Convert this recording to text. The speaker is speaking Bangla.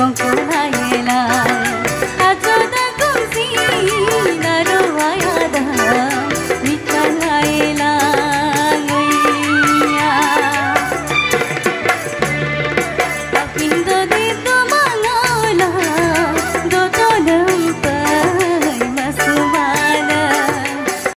con